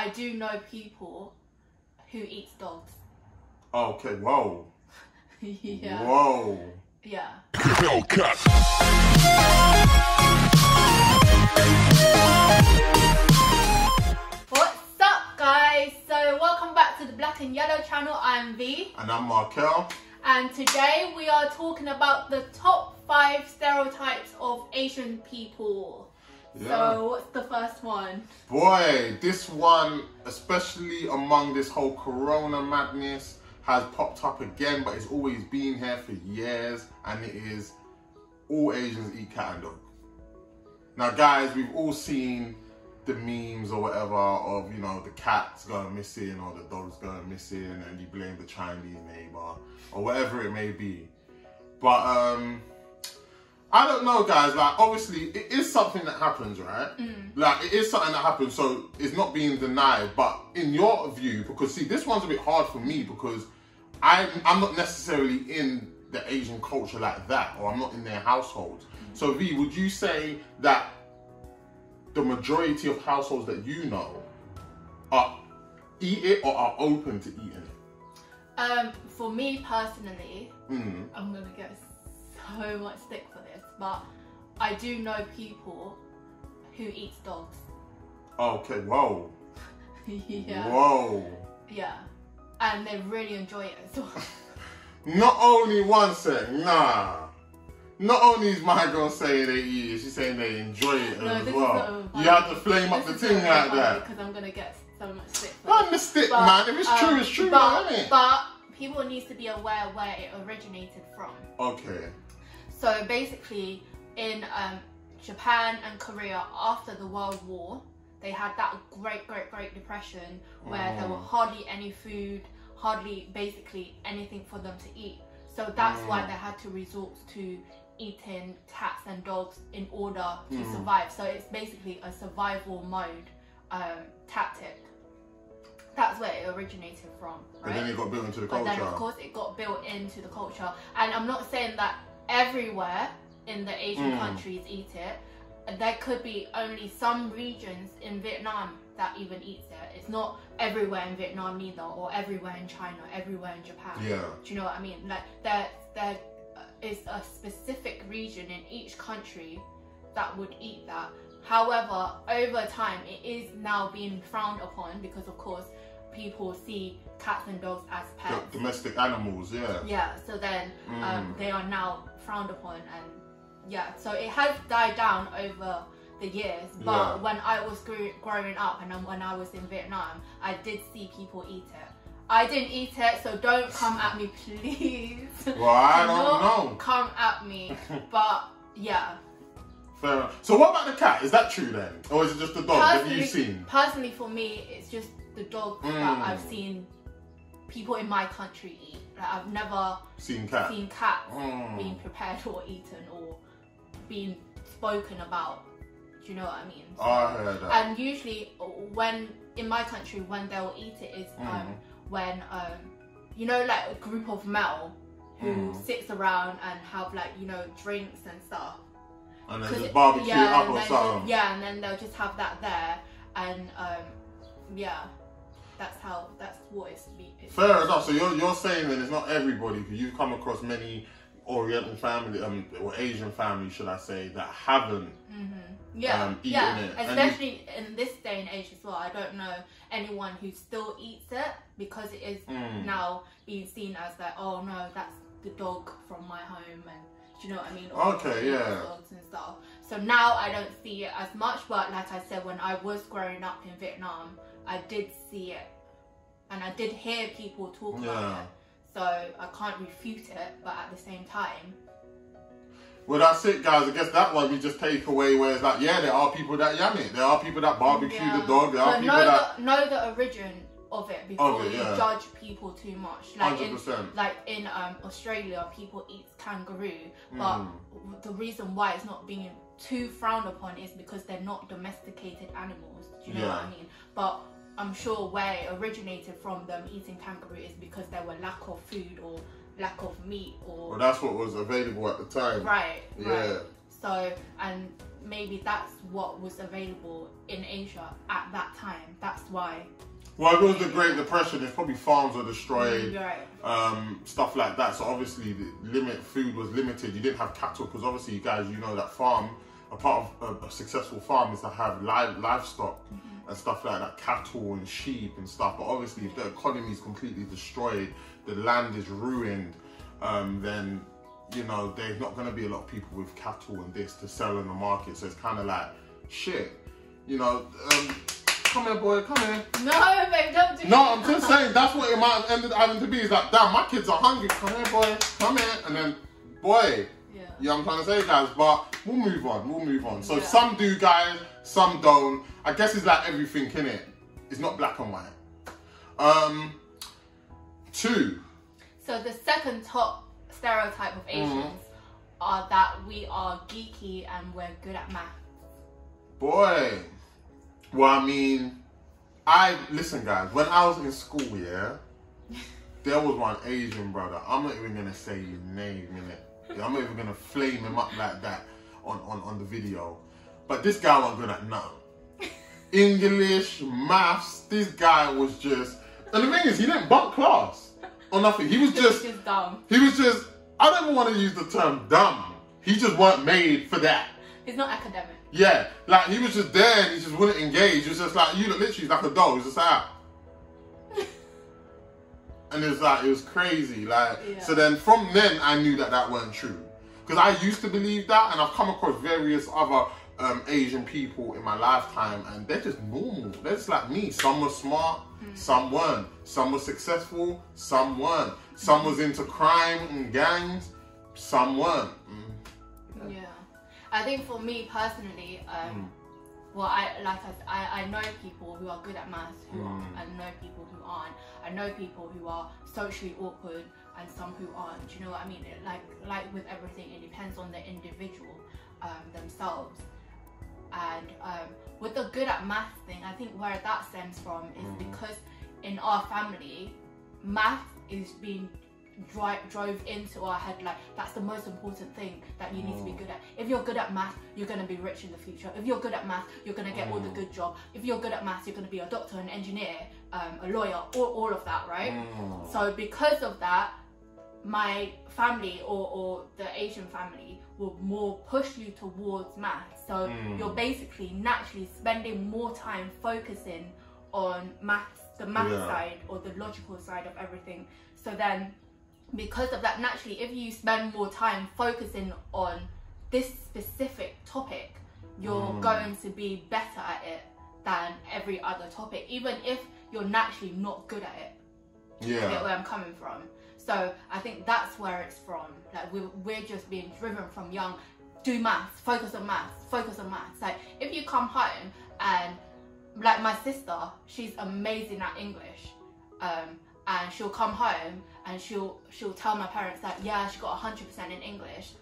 I do know people who eats dogs. Okay, whoa. yeah. Whoa. Yeah. What's up, guys? So, welcome back to the Black and Yellow channel. I'm Vy, And I'm Markel. and today we are talking about the top five stereotypes of Asian people. Yeah. So, what's the first one? Boy, this one, especially among this whole corona madness, has popped up again, but it's always been here for years, and it is all Asians eat cat and dog. Now, guys, we've all seen the memes or whatever of, you know, the cats going missing or the dogs going missing, and you blame the Chinese neighbor or whatever it may be. But, um, I don't know, guys. Like, obviously, it is something that happens, right? Like, it is something that happens, so it's not being denied. But in your view, because see, this one's a bit hard for me because I'm I'm not necessarily in the Asian culture like that, or I'm not in their households. So, Vy, would you say that the majority of households that you know are eat it or are open to eating it? Um, for me personally, Mm. I'm gonna get so much stick for but I do know people who eats dogs. Okay, whoa, yeah. whoa. Yeah. And they really enjoy it as well. Not only one sec, nah. Not only is my girl saying they eat it, she's saying they enjoy it No, as this well. You have to flame up the thing like that. Because I'm gonna get so much stick Run the stick, But, man. If it's true, um, it's true, but, isn't it? But people need to be aware where it originated from. Okay. So basically, in um, Japan and Korea after the World War, they had that great, great, great depression where there were Mm. hardly any food, hardly basically anything for them to eat. So that's why Mm. they had to resort to eating cats and dogs in order to Mm. survive. So it's basically a survival mode um, tactic. That's where it originated from, But right? then it got built into the But then, of course, it got built into the culture. And I'm not saying that everywhere in the Asian Mm. countries eat it. There could be only some regions in Vietnam that even eats it. It's not everywhere in Vietnam either, or everywhere in China, everywhere in Japan. Yeah. Do you know what I mean? Like there, there is a specific region in each country that would eat that. However, over time, it is now being frowned upon because, of course, people see cats and dogs as D- pets. domestic animals, yeah. Yeah, so then um, Mm. they are now frowned upon, and yeah, so it has died down over the years. But Yeah. when I was gr- growing up and when I was in Vietnam, I did see people eat it. I didn't eat it, so don't come at me, please. Well, I Do don't not know. Come at me, but yeah. Fair enough. So what about the cat? Is that true then? Or is it just the dog that you've seen? personally, for me, it's just the dog Mm. that I've seen people in my country eat. Like, I've never Seen cat? seen cats Mm. being prepared or eaten or being spoken about. Do you know what I mean? Oh, I heard that. And usually, when in my country, when they'll eat it is um, Mm. when um, you know, like a group of male who Mm. sits around and have like you know drinks and stuff. and then just barbecue yeah, up and or then something. yeah, and then they'll just have that there, and um, yeah, that's how that's what it's. be- it's Fair enough. So you're you're saying that it's not everybody because you've come across many Oriental family um, or Asian families, should I say, that haven't. Yeah, um, yeah. it. Especially in this day and age as well. I don't know anyone who still eats it because it is Mm. now being seen as like, oh no, that's the dog from my home, and do you know what I mean? Okay, yeah. Dogs and stuff. So now I don't see it as much, but like I said, when I was growing up in Vietnam, I did see it, and I did hear people talk Yeah. about it. So I can't refute it, but at the same time, Well, that's it, guys. I guess that one we just take away where it's like, yeah, there are people that yam it. There are people that barbecue Yeah. the dog. There are But people know that. the, know the origin of it before Of it, you yeah. judge people too much. Like in 100%. like in um, Australia, people eat kangaroo, but Mm. the reason why it's not being too frowned upon is because they're not domesticated animals. Do you know what I mean? But I'm sure where it originated from them eating kangaroo is because there were lack of food or lack of meat or Well, that's what was available at the time. right, Yeah. right. So and maybe that's what was available in Asia at that time. That's why. Well, it was the Great Depression. It's probably farms were destroyed, Right. um, stuff like that. So obviously, the limit food was limited. You didn't have cattle because obviously, you guys, you know that farm. A part of a, a successful farm is to have live livestock and stuff like that, cattle and sheep and stuff. But obviously, if the economy is completely destroyed, the land is ruined, um, then you know there's not going to be a lot of people with cattle and this to sell in the market. So it's kind of like shit. You know, um, come here, boy, come here. No, babe, don't do No, I'm just saying that's what it might have ended having to be. Is like, damn, my kids are hungry. Come here, boy. Come here, and then, boy, Yeah. you know I'm trying to say, guys. But we'll move on. We'll move on. So Yeah. some do, guys. Some don't. I guess it's like everything in it. It's not black and white. Um, two. So the second top stereotype of Asians Mhm. are that we are geeky and we're good at math. Boy. Well, I mean, I listen, guys. When I was in school, yeah, there was one Asian brother. I'm not even gonna say his name in it. I'm not even gonna flame him up like that on, on, on the video. But this guy wasn't good at nothing. English, maths. This guy was just. And the thing is, he didn't bunk class or nothing. He was just. Is dumb. He was just. I don't even want to use the term dumb. He just weren't made for that. It's not academic. Yeah, like he was just there and he just wouldn't engage. It was just like you look literally like a dog, He was just like, and it was like it was crazy. Like Yeah. so, then from then I knew that that weren't true because I used to believe that, and I've come across various other um, Asian people in my lifetime, and they're just normal. They're just like me. Some were smart, some weren't. Some were successful, some weren't. Some was into crime and gangs, some weren't. Mm. I think for me personally, um, well, I like I, I, I know people who are good at maths who are, Mm. and know people who aren't. I know people who are socially awkward and some who aren't. Do you know what I mean? It, like like with everything, it depends on the individual um, themselves. And um, with the good at maths thing, I think where that stems from is Mm. because in our family, math is being dri- drove into our head like that's the most important thing that you need to be Mm. good at. If you're good at math, you're gonna be rich in the future. If you're good at math, you're gonna get all the Mm. good job. If you're good at math, you're gonna be a doctor, an engineer, um, a lawyer, all, all of that, right? Mm. So because of that, my family or, or the Asian family will more push you towards math. So Mm. you're basically naturally spending more time focusing on maths, the math Yeah. side or the logical side of everything. So then because of that, naturally, if you spend more time focusing on this specific topic, you're Mm. going to be better at it than every other topic, even if you're naturally not good at it Yeah. get Yeah. where I'm coming from. So I think that's where it's from. Like we're, we're just being driven from young. Do maths, focus on maths, focus on maths. Like if you come home and like my sister, she's amazing at English. Um, and she'll come home and she'll she'll tell my parents that yeah she got hundred percent in English.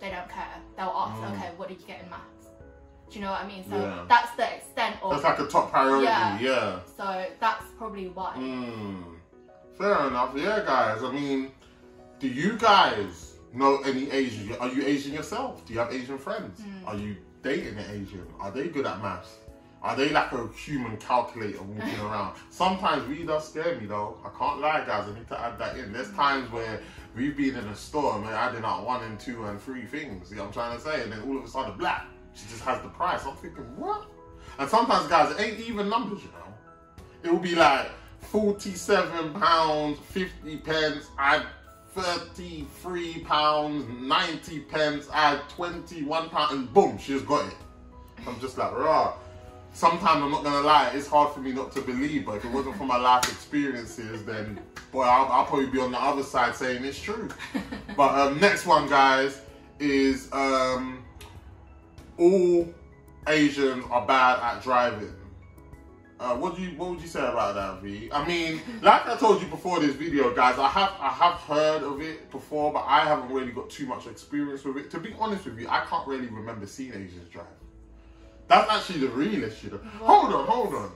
They don't care. They'll ask, Mm. okay, what did you get in maths? Do you know what I mean? So Yeah. that's the extent of. That's like a top priority. Yeah. yeah. so that's probably why. Mm, fair enough. Yeah, guys. I mean, do you guys know any Asian? Are you Asian yourself? Do you have Asian friends? Are you dating an Asian? Are they good at maths? Are they like a human calculator walking around? Sometimes we does scare me though. I can't lie, guys. I need to add that in. There's times where we've been in a store and we're adding out one and two and three things. You know what I'm trying to say? And then all of a sudden, black. She just has the price. I'm thinking, what? And sometimes, guys, it ain't even numbers, you know. It will be like 47 pounds, 50 pence, add 33 pounds, 90 pence, add 21 pounds, and boom, she's got it. I'm just like, rah. Sometimes I'm not gonna lie, it's hard for me not to believe, but if it wasn't for my life experiences, then boy, I'll, I'll probably be on the other side saying it's true. but um, next one, guys, is um, all Asians are bad at driving. Uh, what do you what would you say about that, Vy? I mean, like I told you before this video, guys, I have I have heard of it before, but I haven't really got too much experience with it. To be honest with you, I can't really remember seeing Asians drive. That's actually the realest shit. Hold on, hold on.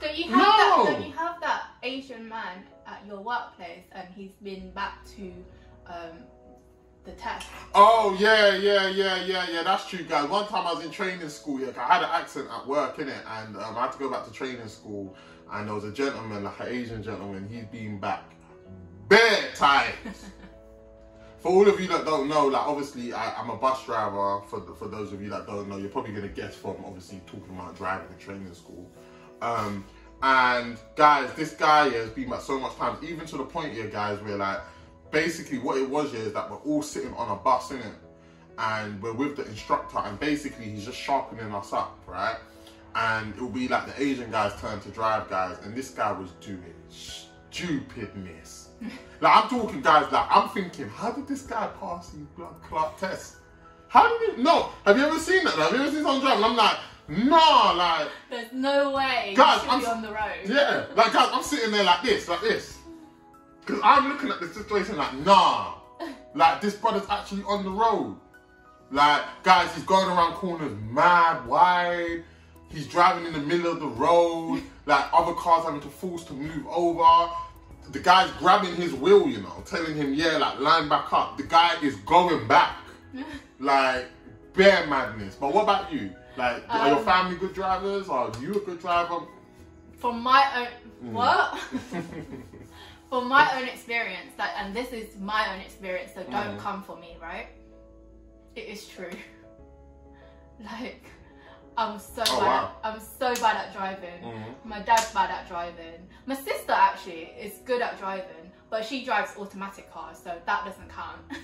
Don't you have No! that? Don't you have that Asian man at your workplace, and he's been back to um, the test. Oh yeah, yeah, yeah, yeah, yeah. That's true, guys. One time I was in training school. Yeah, I had an accent at work, innit, and um, I had to go back to training school. And there was a gentleman, like an Asian gentleman. He's been back bare times. for all of you that don't know, like obviously I, am a bus driver. For for those of you that don't know, you're probably gonna guess from obviously talking about driving and training school. Um, and guys, this guy has been back so much times, even to the point here, guys, where like basically what it was here is that we're all sitting on a bus, in it, and we're with the instructor, and basically he's just sharpening us up, right? And it'll be like the Asian guy's turn to drive, guys, and this guy was doing stupidness. Like I'm talking, guys, like I'm thinking, how did this guy pass his blood clot test? How did he? No, have you ever seen that? Have you ever seen someone drive? And I'm like, no, like. There's no way guys, I'm, on the road. Yeah, like guys, I'm sitting there like this, like this. Because I'm looking at the situation like, nah. Like, this brother's actually on the road. Like, guys, he's going around corners mad wide. He's driving in the middle of the road. Like, other cars having to force to move over. The guy's grabbing his wheel, you know, telling him, yeah, like, line back up. The guy is going back. like, bare madness. But what about you? Like, um, are your um, family good drivers? Are you a good driver? From my own, mm. what? from my own experience, that and this is my own experience, so don't mm. come for me, right? It is true. like I'm so oh, bad. Wow. At, I'm so bad at driving. Mm-hmm. My dad's bad at driving. My sister actually is good at driving, but she drives automatic cars, so that doesn't count.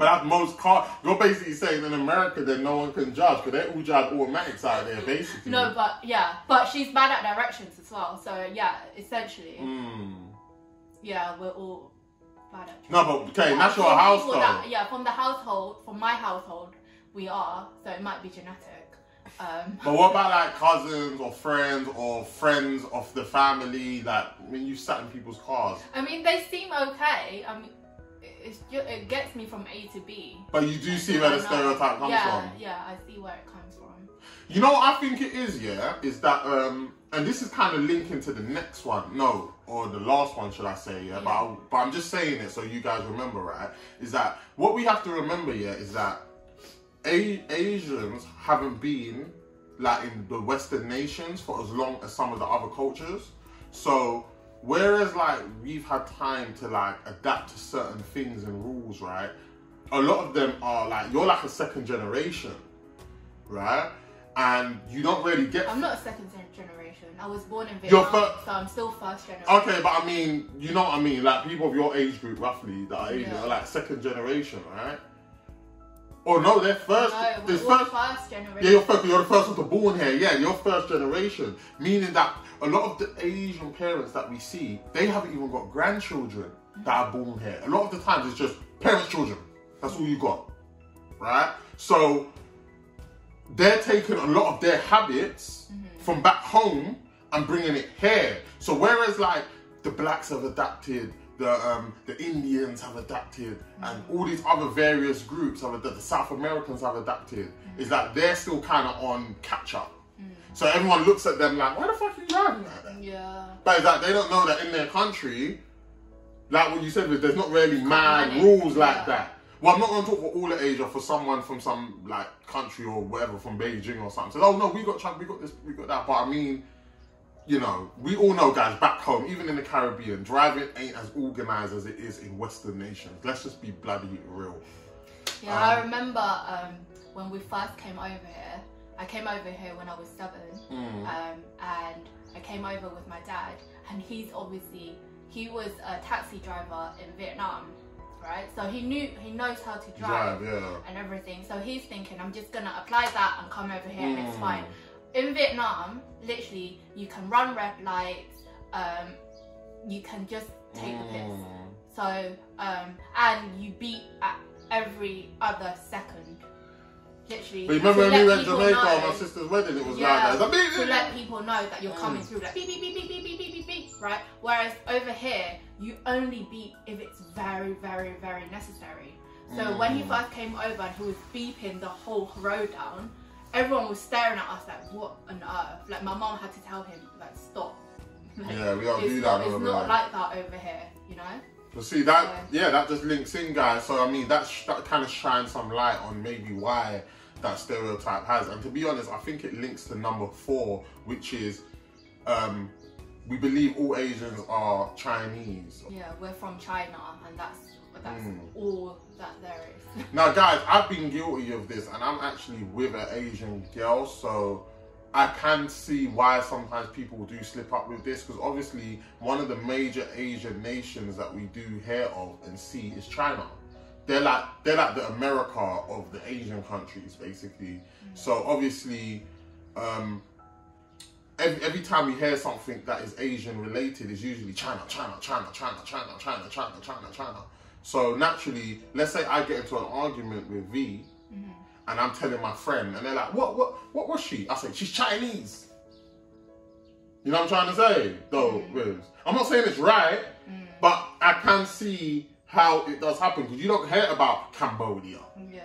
But that's most car. You're basically saying in America that no one can judge because they all drive automatics out there, basically. No, but yeah, but she's bad at directions as well. So yeah, essentially. Mm. Yeah, we're all bad at No, but okay, that's your household. That, yeah, from the household, from my household, we are. So it might be genetic. Um, but what about like cousins or friends or friends of the family? Like when you sat in people's cars. I mean, they seem okay. I mean, it's it gets me from A to B. But you do see where the stereotype comes yeah, from. Yeah, I see where it comes from. You know what I think it is, yeah? Is that um and this is kind of linking to the next one, no, or the last one, should I say, yeah? yeah. But, I, but I'm just saying it so you guys remember, right? Is that what we have to remember, yeah, is that A- Asians haven't been like in the Western nations for as long as some of the other cultures. So whereas like we've had time to like adapt to certain things and rules, right? A lot of them are like you're like a second generation, right? And you don't really get. I'm not a second generation. I was born in Vietnam, fir- so I'm still first generation. Okay, but I mean, you know what I mean? Like people of your age group, roughly, that are Asian, yeah. are like second generation, right? Oh no, they're first. No, we're first, first generation. Yeah, you're first. You're the first one to born here. Yeah, you're first generation. Meaning that a lot of the Asian parents that we see, they haven't even got grandchildren that are born here. A lot of the times it's just parents' children. That's all you got, right? So they're taking a lot of their habits mm-hmm. from back home and bringing it here. So whereas like the blacks have adapted, the um, the Indians have adapted, and all these other various groups have adapted, the South Americans have adapted, is that they're still kind of on catch up. Mm-hmm. So everyone looks at them like, why the fuck are you driving like that? Yeah. But it's like they don't know that in their country, like what you said, there's not really mad rules like that. Well, I'm not going to talk for all of Asia. For someone from some like country or whatever, from Beijing or something, says, "Oh no, we got we got this, we got that." But I mean, you know, we all know, guys, back home, even in the Caribbean, driving ain't as organized as it is in Western nations. Let's just be bloody real. Yeah, um, I remember um, when we first came over here. I came over here when I was seven, mm. um, and I came over with my dad, and he's obviously he was a taxi driver in Vietnam, right? So he knew he knows how to drive, drive yeah. and everything. So he's thinking, I'm just gonna apply that and come over here, mm. and it's mm. fine in Vietnam, literally, you can run red lights. Um, you can just take mm. a piss. So, um, and you beat at every other second. Literally. But you remember when we went to Jamaica on my sister's wedding? It was yeah, like that. to let people know that you're coming mm. through, like beep beep beep beep beep beep beep beep beep, right? Whereas over here, you only beep if it's very very very necessary. So mm. when he mm. first came over and he was beeping the whole road down, everyone was staring at us like, what on earth? Like my mom had to tell him like, stop. Like, yeah, we don't do that. It's not like that over here, you know. But see that, yeah, that just links in, guys. So I mean, that sh- that kind of shines some light on maybe why that stereotype has. And to be honest, I think it links to number four, which is um, we believe all Asians are Chinese. Yeah, we're from China, and that's that's Mm. all that there is. Now, guys, I've been guilty of this, and I'm actually with an Asian girl, so I can see why sometimes people do slip up with this. Because obviously, one of the major Asian nations that we do hear of and see is China. They're like they're like the America of the Asian countries, basically. So obviously, um, every, every time we hear something that is Asian related, is usually China, China, China, China, China, China, China, China, China. So naturally, let's say I get into an argument with Vy, and I'm telling my friend, and they're like, "What, what, what was she?" I say, "She's Chinese." You know what I'm trying to say? Though, Rose. I'm not saying it's right, but I can see how it does happen because you don't hear about Cambodia, Yeah.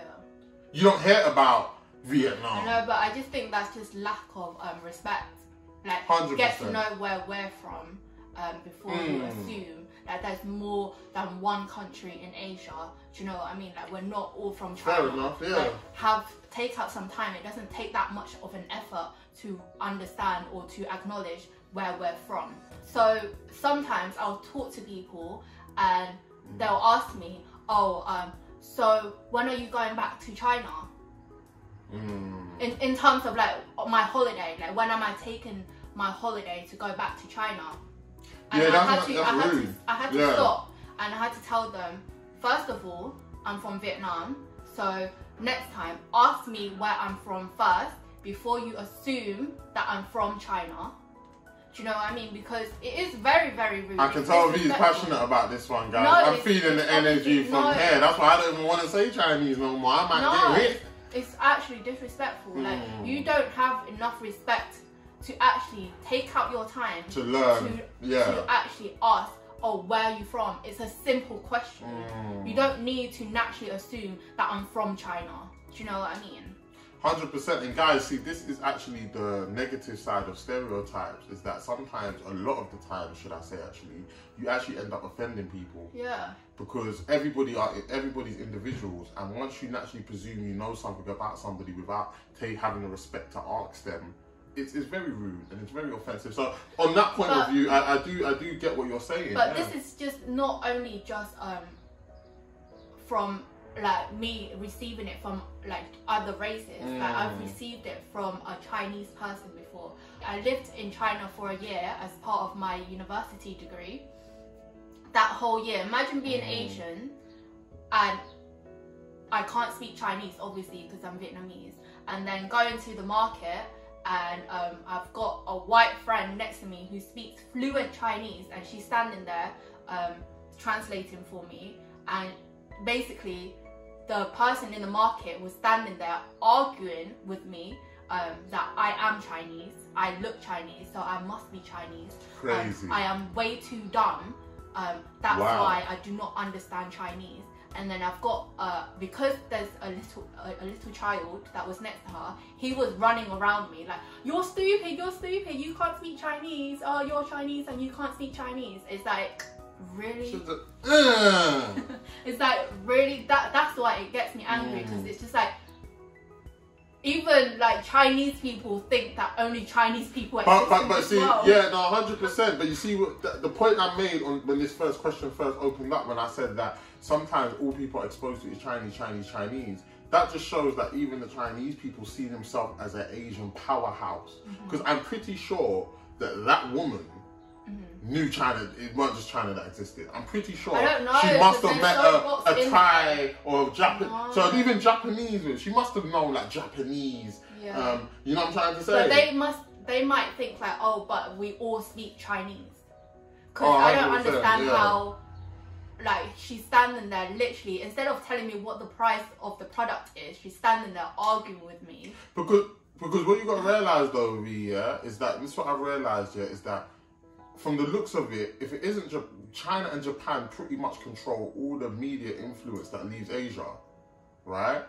you don't hear about Vietnam. I know, but I just think that's just lack of um, respect. Like, 100%. get to know where we're from um, before you Mm. assume that there's more than one country in Asia. Do you know what I mean? Like, we're not all from China. Fair enough, yeah. Like, have take out some time. It doesn't take that much of an effort to understand or to acknowledge where we're from. So sometimes I'll talk to people and they'll ask me, "Oh, um, so when are you going back to China?" Mm. in, in terms of like my holiday, like when am I taking my holiday to go back to China? And Yeah, I that's had to, I had rude. to, I had to Yeah. stop and I had to tell them, first of all, I'm from Vietnam, so next time ask me where I'm from first before you assume that I'm from China. Do you know what I mean? Because it is very, very rude. I can It's tell he's passionate about this one, guys. No, I'm feeling the energy from no. here. That's why I don't even want to say Chinese no more. I might No, get it's, hit. it's actually disrespectful. Like Mm. you don't have enough respect to actually take out your time To learn. to, yeah. to actually ask, oh, where are you from? It's a simple question. Mm. You don't need to naturally assume that I'm from China. Do you know what I mean? Hundred percent. And guys, see, this is actually the negative side of stereotypes. Is that sometimes, a lot of the time, should I say, actually, you actually end up offending people Yeah. because everybody are everybody's individuals, and once you naturally presume you know something about somebody without having the respect to ask them. It's, it's very rude and it's very offensive. So on that point But- of view, I, I do I do get what you're saying. But yeah. this is just not only just um from like me receiving it from like other races. Like I've Mm. received it from a Chinese person before. I lived in China for a year as part of my university degree. That whole year, imagine being Mm. Asian and I can't speak Chinese obviously because I'm Vietnamese, and then going to the market and um, I've got a white friend next to me who speaks fluent Chinese, and she's standing there um, translating for me, and basically the person in the market was standing there arguing with me um, that I am Chinese, I look Chinese, so I must be Chinese. Um, Crazy. I am way too dumb. Um, that's Wow. why I do not understand Chinese. And then I've got uh, because there's a little a, a little child that was next to her. He was running around me like, "You're stupid! You're stupid! You can't speak Chinese! Oh, you're Chinese and you can't speak Chinese!" It's like, really? It's like really that that's why it gets me angry because Mm. it's just like even like Chinese people think that only Chinese people But, but, but see, world. yeah, no, hundred percent. But you see, what the, the point I made on when this first question first opened up, when I said that sometimes all people are exposed to is Chinese, Chinese, Chinese. That just shows that even the Chinese people see themselves as an Asian powerhouse. Mm-hmm. Because I'm pretty sure that that woman knew China. It wasn't just China that existed. I'm pretty sure Mm-hmm. Know, she must have met so a, a Thai or Japan. No. So even Japanese, she must have known like Japanese. Yeah. Um, you know what I'm trying to say? But they must, they might think like, oh, but we all speak Chinese. Because Oh, I don't understand yeah. how, like, she's standing there literally, instead of telling me what the price of the product is, she's standing there arguing with me. Because because what you got to realize though, Vy, yeah, is that this is what I've realized. Yeah, is that from the looks of it, if it isn't Jap- China and Japan, pretty much control all the media influence that leaves Asia, right?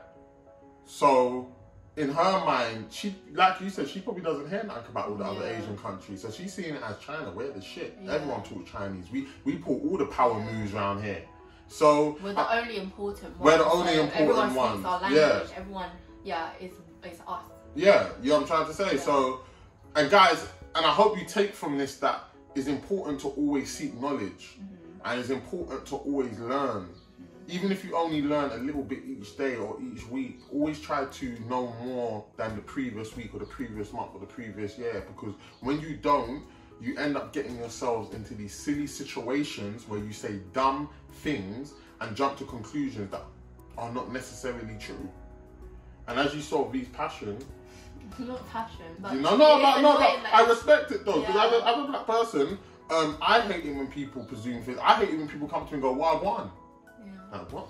So in her mind, she like you said, she probably doesn't hear nothing about all the other Asian countries. So she's seeing it as China. We're the shit. Yeah. Everyone talks Chinese. We we pull all the power moves around here. So We're the uh, only important ones. We're the only so important everyone ones, Speaks our yeah. language. Everyone, yeah, is is us. Yeah, you know what I'm trying to say. Yeah. So, and guys, and I hope you take from this that it's important to always seek knowledge, mm-hmm. and it's important to always learn. Even if you only learn a little bit each day or each week, always try to know more than the previous week or the previous month or the previous year. Because when you don't, you end up getting yourselves into these silly situations where you say dumb things and jump to conclusions that are not necessarily true. And as you saw Vy's passion, Not passion, but you know, no, no, no, no. like- I respect it though, because Yeah. as, a, as a black person, um, I hate it when people presume things. I hate it when people come to me and go, "What I won?" Yeah. What?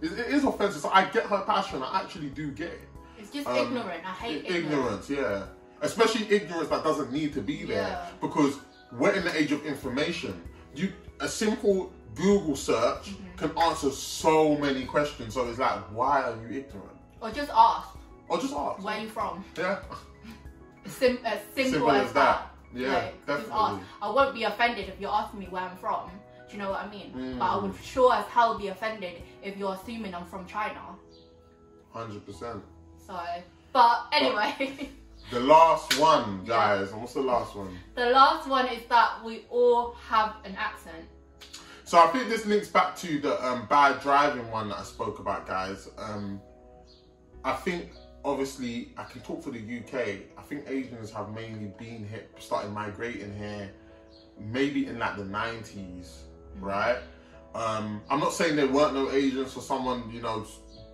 It, it is offensive. So I get her passion. I actually do get it. It's just Um, ignorant. I hate ignorance. ignorance, yeah. Especially ignorance that doesn't need to be there, Yeah. because we're in the age of information. You a simple Google search Mm-hmm. can answer so many questions. So it's like, why are you ignorant? Or just ask, Or just ask. where are you from? Yeah. Sim- as simple, Simple as, as that. that. Yeah, Like, just definitely. ask. I won't be offended if you're asking me where I'm from. Do you know what I mean? Mm. But I would sure as hell be offended if you're assuming I'm from China. Hundred percent. So, but anyway, The last one, guys. And what's the last one? the last one is that we all have an accent. So I think this links back to the um, bad driving one that I spoke about, guys. Um, I think obviously I can talk for the UK. I think Asians have mainly been here, started migrating here, maybe in like the nineties, right? Um, I'm not saying there weren't no Asians or someone you know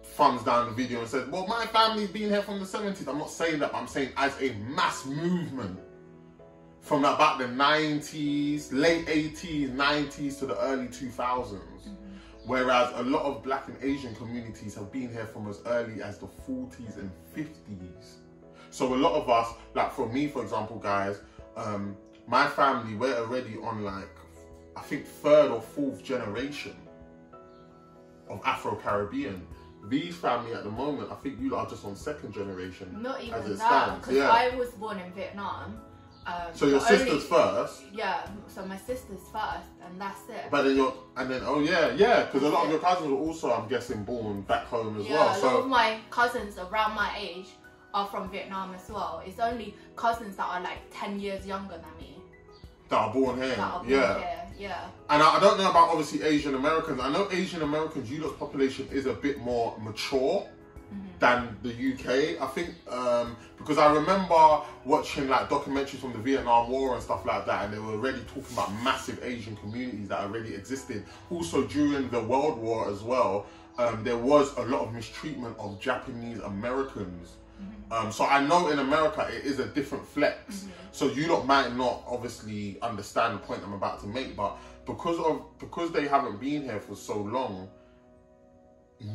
thumbs down the video and said, "Well, my family's been here from the '70s." I'm not saying that. I'm saying as a mass movement from about the 90s, late 80s, 90s to the early 2000s. Whereas a lot of black and Asian communities have been here from as early as the 40s and 50s. So a lot of us, like for me, for example, guys, um, my family, we're already on like, I think third or fourth generation of Afro-Caribbean. These family at the moment, I think you are just on second generation. Not as even it that, because yeah. I was born in Vietnam. Um, So your sister's only- first, Yeah, so my sister's first, and that's it. but then your and then oh yeah, yeah, because a lot of your cousins are also, I'm guessing, born back home as yeah, well. a lot of my cousins around my age are from Vietnam as well. It's only cousins that are like 10 years younger than me that are born here, that are born yeah. here. Yeah. And I, I don't know about obviously Asian Americans. I know Asian Americans, you lot's population is a bit more mature than the UK. I think um, because I remember watching like documentaries from the Vietnam War and stuff like that, and they were already talking about massive Asian communities that already existed. Also during the World War as well, um, there was a lot of mistreatment of Japanese Americans. Um, so I know in America it is a different flex. So you lot might not obviously understand the point I'm about to make, but because of because they haven't been here for so long,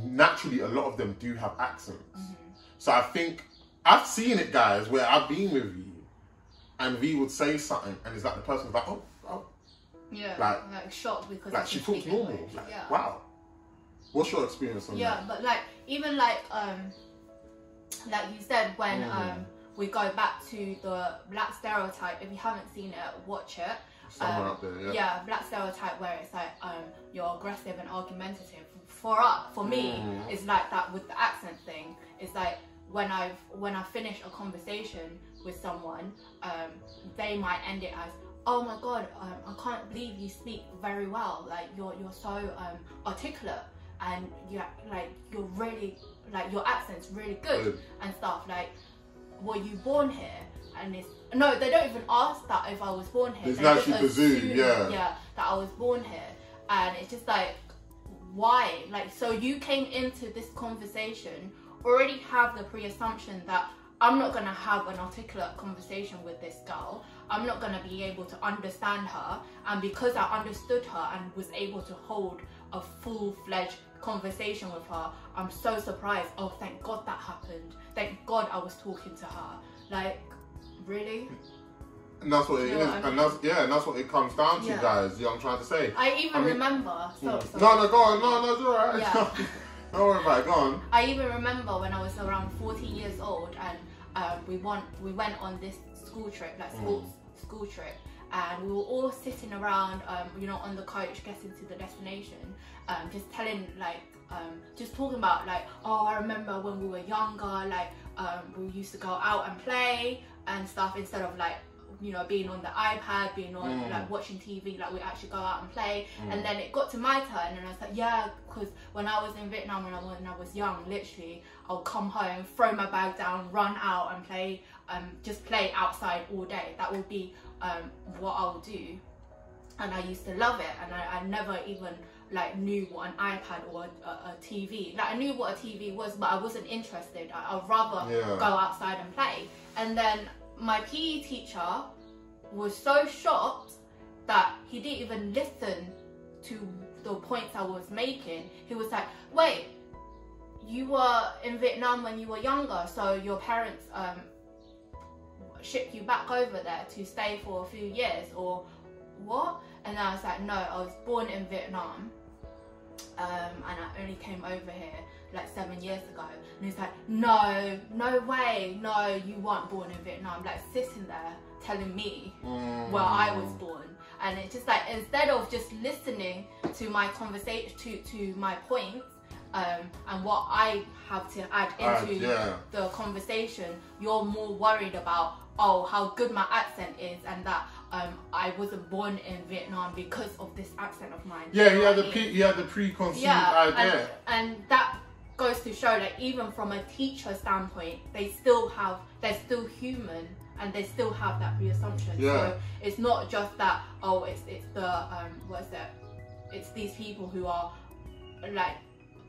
naturally a lot of them do have accents. So I think I've seen it, guys, where I've been with you, and V would say something, and it's like the person's like, oh, oh, Yeah. Like- Like, shocked because like she talks normal. Like, yeah. wow. What's your experience on Yeah, that? but like even like um like you said when Mhm. um we go back to the black stereotype, if you haven't seen it, watch it. Um, there, yeah. Yeah, black stereotype where it's like um you're aggressive and argumentative. For us, for me, Mhm. it's like that with the accent thing. It's like when I've when I finish a conversation with someone, um, they might end it as, "Oh my god, um, I can't believe you speak very well. Like you're you're so um, articulate and you like you're really like your accent's really good Good. and stuff. Like, were you born here?" And it's no, they don't even ask that if I was born here. It's They just presumed, assume, yeah. yeah, that I was born here, and it's just like why? Like, so you came into this conversation already have the pre-assumption that I'm not gonna have an articulate conversation with this girl. I'm not gonna be able to understand her, and because I understood her and was able to hold a full-fledged conversation with her, I'm so surprised. Oh, thank God that happened. Thank God I was talking to her. Like, really? And that's what it is, I and that's yeah, and that's what it comes down to, Yeah. guys. You know what I'm trying to say. I even I mean- remember. So, Mm. so No, no, go on. No, no, it's alright. Yeah. Don't worry about it. Go on. I even remember when I was around 14 years old and um, we went we went on this school trip, like sports school trip, and we were all sitting around, um, you know, on the coach getting to the destination, um, just telling like, um, just talking about like, oh, I remember when we were younger, like um, we used to go out and play and stuff instead of like you know being on the ipad being on Mm. like watching tv like we actually go out and play. And then it got to my turn and i was like yeah because when i was in vietnam when I, when I was young literally i'll come home throw my bag down run out and play um, just play outside all day. That would be um, what i would do and I used to love it, and I, I never even like knew what an iPad or a, a, TV. Like I knew what a TV was, but I wasn't interested. I, I'd rather Yeah. go outside and play. And then my PE teacher was so shocked that he didn't even listen to the points I was making. He was like, "Wait, you were in Vietnam when you were younger, so your parents um, shipped you back over there to stay for a few years, or what?" And I was like, "No, I was born in Vietnam, um, and I only came over here like seven years ago." And he's like, "No, no way, no, you weren't born in Vietnam." Like sitting there telling me Mm. where I was born. And it's just like instead of just listening to my conversation to to my points um, and what I have to add into yeah. the conversation, you're more worried about oh how good my accent is and that um, I wasn't born in Vietnam because of this accent of mine. Yeah, he You had the pe- he had the preconceived yeah, idea. and, and that goes to show that even from a teacher standpoint, they still have they're still human and they still have that pre-assumption. Yeah. So it's not just that oh it's it's the um what is it? It's these people who are like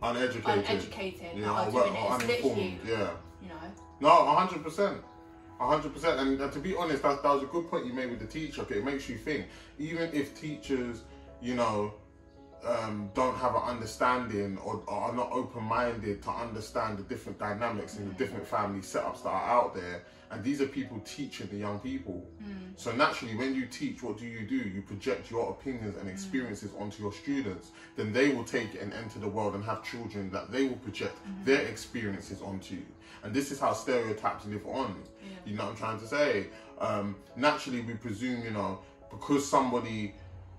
uneducated. uneducated you that know, are or, doing or uninformed. Yeah. you know. No, hundred percent, hundred percent. And uh, to be honest, that, that was a good point you made with the teacher. Okay, it makes you think. Even if teachers, you know, um, don't have an understanding or, or are not open-minded to understand the different dynamics and the different family setups that are out there, and these are people teaching the young people. So naturally, when you teach, what do you do? You project your opinions and experiences onto your students. Then they will take it and enter the world and have children that they will project their experiences onto. you And this is how stereotypes live on. You know what I'm trying to say? Um, naturally, we presume, you know, because somebody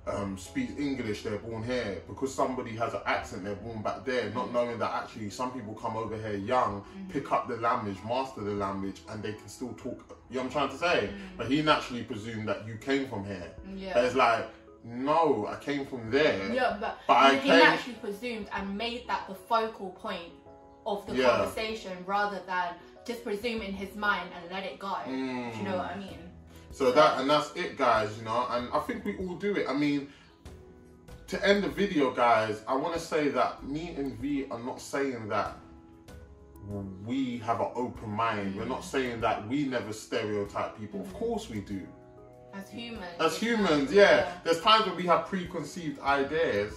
um, speaks English, they're born here. Because somebody has an accent, they're born back there. Not mm. knowing that actually some people come over here young, mm. pick up the language, master the language, and they can still talk. You know what I'm trying to say? Mm. But he naturally presumed that you came from here. Yeah. But it's like, no, I came from there. Yeah, but, But he, he came- naturally presumed and made that the focal point of the Yeah. conversation rather than just presume in his mind and let it go. Do you know what I mean? So that and that's it, guys. You know, and I think we all do it. I mean, to end the video, guys, I want to say that me and Vy are not saying that we have an open mind. We're not saying that we never stereotype people. Of course we do. As humans. As humans, yeah. There's times when we have preconceived ideas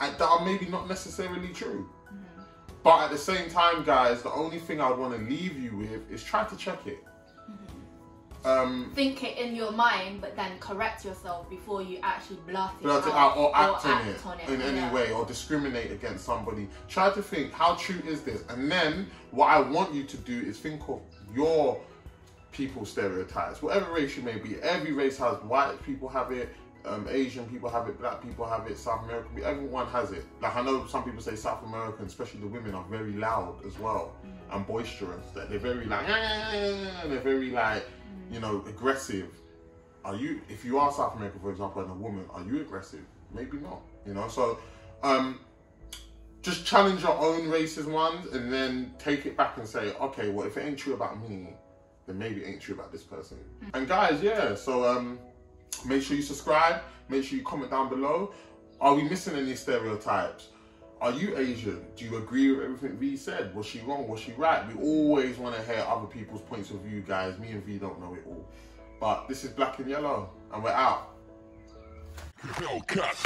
and that are maybe not necessarily true. Mm-hmm. But at the same time, guys, the only thing I would want to leave you with is try to check it. Um, Think it in your mind, but then correct yourself before you actually blurt it, out, out or act, on, it on it, in any yeah. way or discriminate against somebody. Try to think how true is this, and then what I want you to do is think of your people stereotypes, whatever race you may be. Every race has white people have it. Um, Asian people have it, black people have it, South American, everyone has it. Like I know some people say South American, especially the women, are very loud as well Mm. and boisterous. That they're very like, they're very like, you know, aggressive. Are you, if you are South American, for example, and a woman, are you aggressive? Maybe not. You know, so um, just challenge your own racist ones, and then take it back and say, okay, well, if it ain't true about me, then maybe it ain't true about this person. And guys, yeah, so um, make sure you subscribe. Make sure you comment down below. Are we missing any stereotypes? Are you Asian? Do you agree with everything Vy said? Was she wrong? Was she right? We always want to hear other people's points of view, guys. Me and Vy don't know it all. But this is Black and Yellow, and we're out. Hellcat.